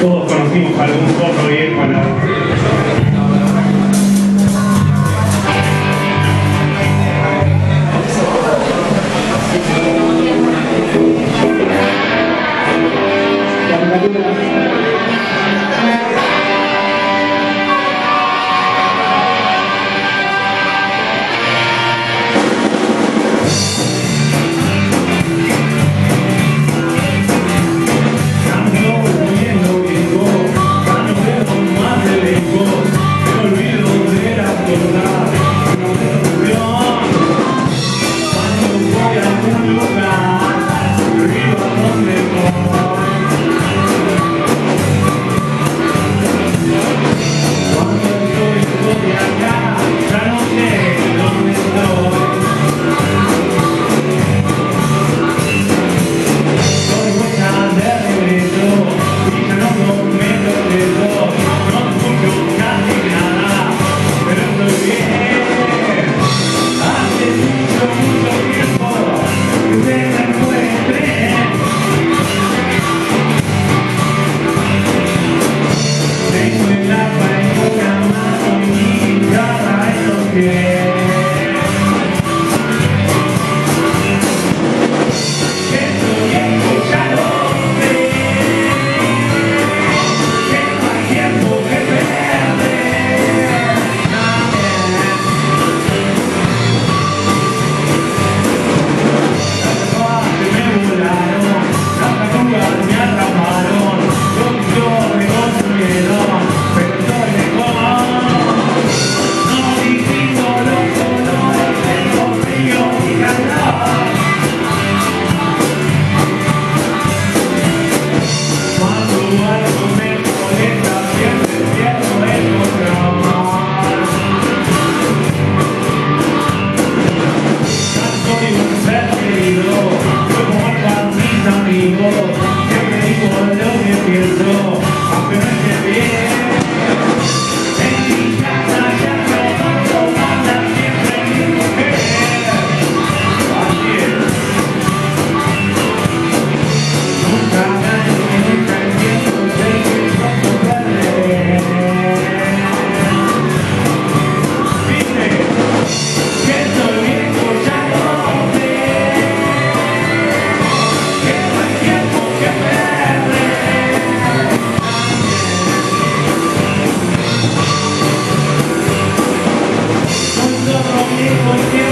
Todos conocimos algún foto viejo en Yeah. people